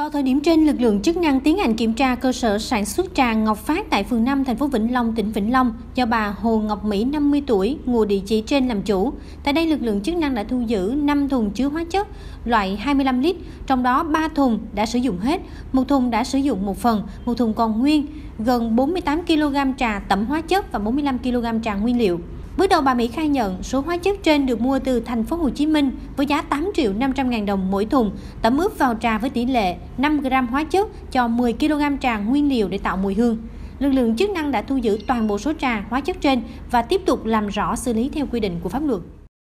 Vào thời điểm trên, lực lượng chức năng tiến hành kiểm tra cơ sở sản xuất trà Ngọc Phát tại phường 5, thành phố Vĩnh Long, tỉnh Vĩnh Long do bà Hồ Ngọc Mỹ 50 tuổi, ngụ địa chỉ trên làm chủ. Tại đây, lực lượng chức năng đã thu giữ 5 thùng chứa hóa chất loại 25 lít, trong đó 3 thùng đã sử dụng hết, một thùng đã sử dụng một phần, một thùng còn nguyên, gần 48 kg trà tẩm hóa chất và 45 kg trà nguyên liệu. Bước đầu bà Mỹ khai nhận số hóa chất trên được mua từ thành phố Hồ Chí Minh với giá 8 triệu 500 ngàn đồng mỗi thùng, tẩm ướp vào trà với tỷ lệ 5 gram hóa chất cho 10 kg trà nguyên liệu để tạo mùi hương. Lực lượng chức năng đã thu giữ toàn bộ số trà hóa chất trên và tiếp tục làm rõ xử lý theo quy định của pháp luật.